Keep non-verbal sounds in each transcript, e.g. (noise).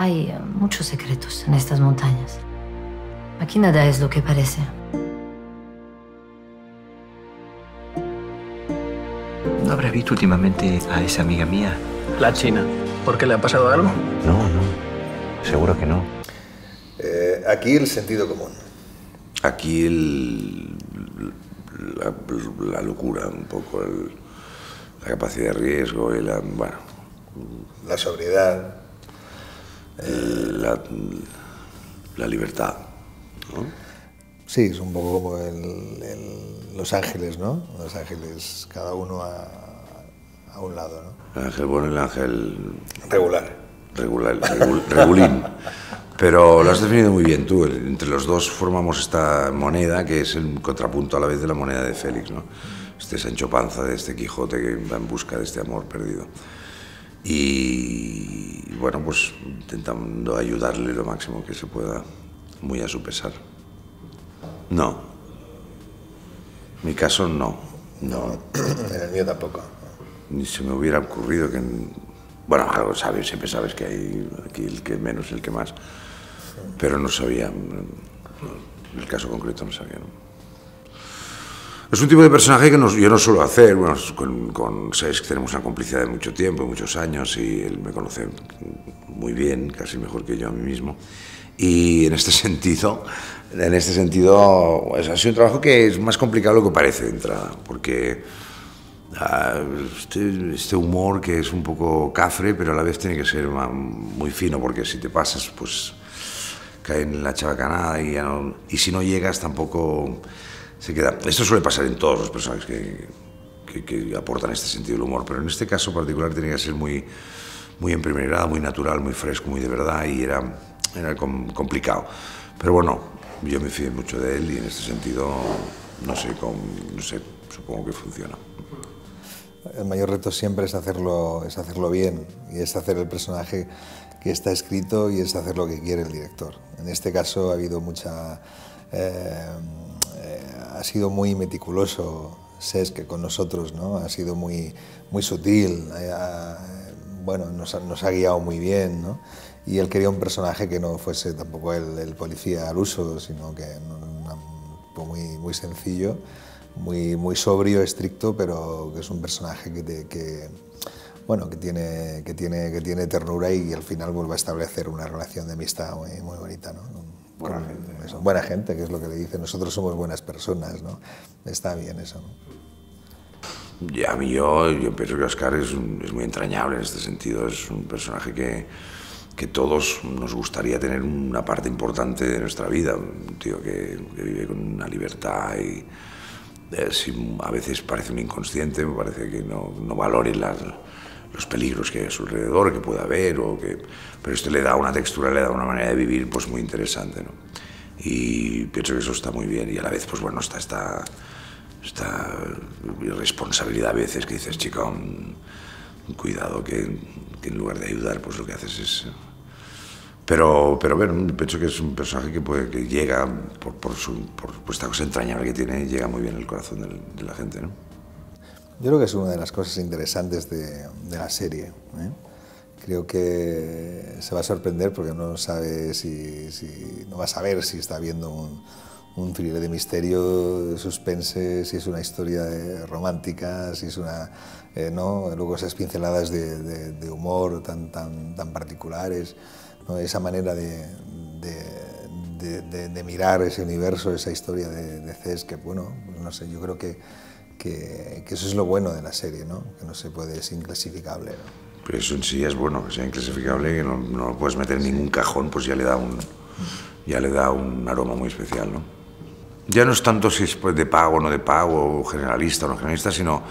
Hay eh, muchos secretos en estas montañas. Aquí nada es lo que parece. ¿No habrá visto últimamente a esa amiga mía? La China. ¿Por qué le ha pasado algo? No, no. Seguro que no. Eh, aquí el sentido común. Aquí el, la, la locura, un poco el- la capacidad de riesgo y la, bueno, La sobriedad. La, la libertad. ¿no? Sí, es un poco como el- el- Los Ángeles, ¿no? Los Ángeles, cada uno a, a un lado, ¿no? El ángel bueno y el ángel Regular. regular, regul- regulín. Pero lo has definido muy bien tú. Entre los dos formamos esta moneda que es el contrapunto a la vez de la moneda de Félix, ¿no? Este Sancho Panza de este Quijote que va en busca de este amor perdido. Y bueno, pues intentando ayudarle lo máximo que se pueda, muy a su pesar. No. Mi caso no. No. En el mío tampoco. Ni se me hubiera ocurrido que... Bueno, algo sabes, siempre sabes que hay aquí el que menos, el que más. Pero no sabía... El caso concreto no sabía. ¿no? Es un tipo de personaje que nos- yo no suelo hacer. Bueno, con, con tenemos una complicidad de mucho tiempo, muchos años, y él me conoce muy bien, casi mejor que yo a mí mismo. Y en este (laughs) sentido, en este sentido, pues, ha sido un trabajo que es más complicado de lo que parece de entrada, porque ah, este, este humor que es un poco cafre, pero a la vez tiene que ser muy fino, porque si te pasas, pues cae en la chabacanada y, ya no- y si no llegas tampoco se queda. Esto suele pasar en todos los personajes que, que, que aportan este sentido del humor, pero en este caso particular tenía que ser muy, muy en primera grado, muy natural, muy fresco, muy de verdad y era, era com- complicado. Pero bueno, yo me fié mucho de él y en este sentido, no sé, cómo, no sé supongo que funciona. El mayor reto siempre es hacerlo, es hacerlo bien y es hacer el personaje que está escrito y es hacer lo que quiere el director. En este caso ha habido mucha... eh, eh, ha sido muy meticuloso Sesc con nosotros, ¿no? Ha sido muy, muy sutil, eh, ha- bueno, nos ha, nos ha guiado muy bien, ¿no? Y él quería un personaje que no fuese tampoco el, el policía al uso, sino que una- un tipo muy, muy sencillo, muy, muy sobrio, estricto, pero que es un personaje que, te- que, bueno, que, tiene, que, tiene, que tiene ternura y al final vuelve a establecer una relación de amistad muy, muy bonita. ¿no? Buena gente. Eso, buena gente, que es lo que le dice. Nosotros somos buenas personas. ¿no? Está bien eso. ¿no? Y a mí yo, yo pienso que Oscar es, un- es muy entrañable en este sentido, es un personaje que, que todos nos gustaría tener una parte importante de nuestra vida, un tío que, que vive con una libertad y eh, sí, a veces parece un inconsciente, me parece que no, no valore las- los peligros que hay a su alrededor, que pueda haber, o que, pero esto le da una textura, le da una manera de vivir pues muy interesante. ¿no? Y pienso que eso está muy bien y a la vez, pues bueno, está esta, esta irresponsabilidad a veces que dices, chica, un, un cuidado que, que en lugar de ayudar, pues lo que haces es... Pero, pero bueno, pienso que es un personaje que, puede, que llega, por, por, su, por, por esta cosa entrañable que tiene, llega muy bien al corazón del- de la gente, ¿no? Yo creo que es una de las cosas interesantes de, de la serie. ¿eh? Creo que se va a sorprender porque no sabe si, si- no va a saber si está viendo un, un thriller de misterio, de suspense, si es una historia de- romántica, si es una, eh, no, luego esas pinceladas de, de- de humor tan, tan, tan particulares, ¿no? esa manera de, mirar ese universo, esa historia de, de Cés, que bueno, pues no sé, yo creo que, que, que eso es lo bueno de la serie, ¿no? que no se puede, es inclasificable. ¿no? Pero eso en sí es bueno, que sea inclasificable, que no, no lo puedes meter en ningún cajón, pues ya le da un, ya le da un aroma muy especial, ¿no? Ya no es tanto si es pues, de pago o no de pago, generalista o no generalista, sino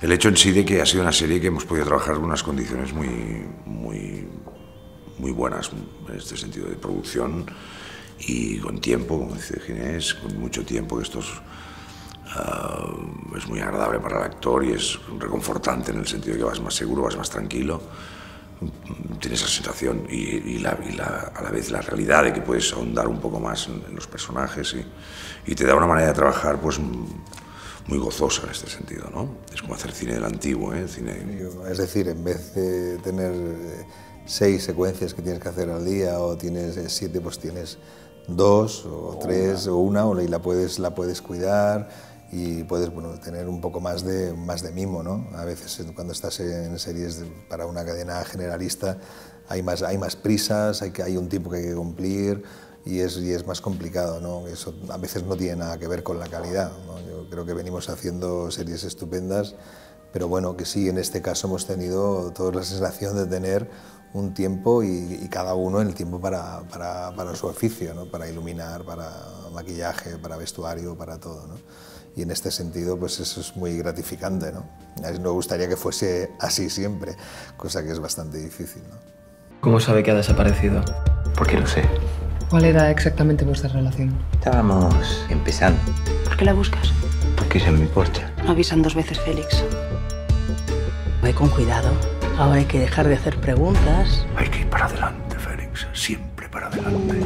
el hecho en sí de que ha sido una serie que hemos podido trabajar con unas condiciones muy, muy, muy buenas en este sentido de producción y con tiempo, como dice Ginés, con mucho tiempo, que esto es, muy agradable para el actor y es reconfortante en el sentido de que vas más seguro, vas más tranquilo, tienes esa sensación y, y la- y la- a la vez la realidad de que puedes ahondar un poco más en, en los personajes y, y te da una manera de trabajar pues muy gozosa en este sentido, ¿no? Es como hacer cine del antiguo, ¿eh? Cine... Es decir, en vez de tener seis secuencias que tienes que hacer al día o tienes eh, siete, pues tienes dos o tres o una o y la puedes, la puedes cuidar y puedes bueno, tener un poco más de, más de mimo. ¿no? A veces cuando estás en series para una cadena generalista hay más, hay más prisas, hay, que, hay un tiempo que hay que cumplir y es, y es más complicado. ¿no? Eso a veces no tiene nada que ver con la calidad. ¿no? Yo creo que venimos haciendo series estupendas, pero bueno, que sí, en este caso hemos tenido toda la sensación de tener un tiempo y, cada uno el tiempo para, para, para su oficio, ¿no? para iluminar, para maquillaje, para vestuario, para todo. ¿no? Y en este sentido, pues eso es muy gratificante. ¿no? Nos gustaría que fuese así siempre, cosa que es bastante difícil. ¿no? ¿Cómo sabe que ha desaparecido? Porque lo sé. ¿Cuál era exactamente vuestra relación? Estábamos empezando. ¿Por qué la buscas? Porque se me importa. No avisan dos veces, Félix. Con cuidado. Ahora hay que dejar de hacer preguntas. Hay que ir para adelante, Félix. Siempre para adelante.